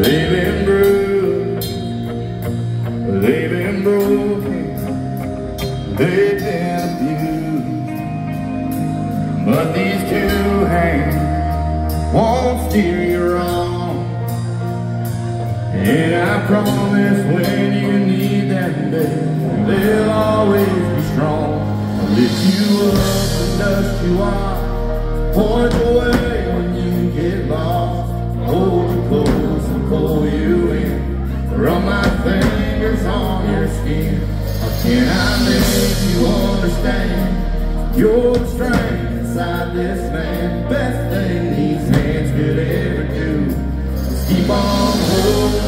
They've been bruised, they've been broken, they've been abused. But these two hands won't steer you wrong. And I promise when you need them, babe, they'll always be strong. I'll lift you up and dust you off, point the rub my fingers on your skin. Can I make you understand? You're strength inside this man, best thing these hands could ever do. Keep on holding